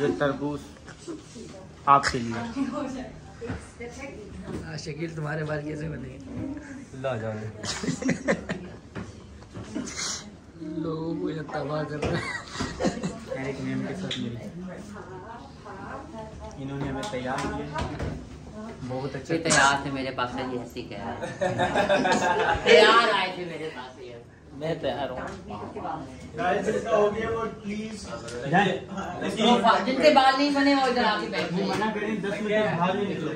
ये तरबूज आपके लिए। शकील तुम्हारे बाल कैसे बने ला जाने। लोगों को ये तबाह कर रहे हैं। एक मैम के साथ मिली। इन्होंने हमें तैयार किया। बहुत अच्छे तैयार थे मेरे पास से ये ऐसी कह रहा है। तैयार आए थे मेरे पास मैं तैयार हूँ। जाए वो फा- जिनके बाल नहीं बने वो इधर आके बैठे मना करें दस मिनट बाहर नहीं निकलो।